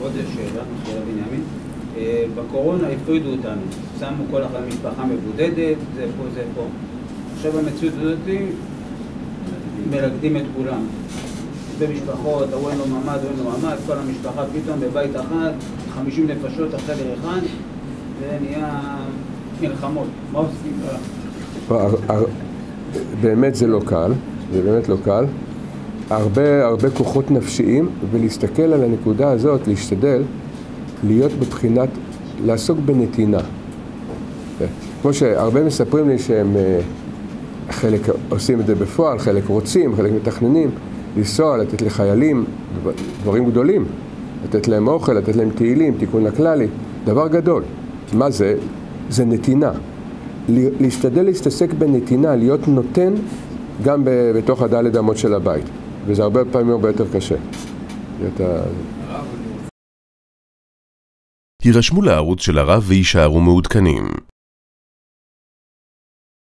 עוד שאלה, שאלה בנימין. אה, בקורונה הפרידו אותנו, שמו כל אחת משפחה מבודדת, זה פה, זה פה. עכשיו המציאות הזאת, מלכדים את כולם. במשפחות, ההוא אין לו ממ"ד, הוא אין לו ממ"ד, כל המשפחה פתאום בבית אחד, 50 נפשות, החדר אחד, זה נהיה מלחמות. מה עושים? באמת זה לא קל, זה באמת לא קל. הרבה, הרבה כוחות נפשיים, ולהסתכל על הנקודה הזאת, להשתדל להיות בבחינת, לעסוק בנתינה. כמו שהרבה מספרים לי שהם, אה, חלק עושים את זה בפועל, חלק רוצים, חלק מתכננים, לנסוע, לתת לחיילים דברים גדולים, לתת להם אוכל, לתת להם תהילים, תיקון הכללי, דבר גדול. מה זה? זה נתינה. להשתדל להסתסק בנתינה, להיות נותן גם בתוך הדלת אמות של הבית. וזה הרבה פעמים הרבה יותר קשה. הירשמו לערוץ של הרב ויישארו מעודכנים.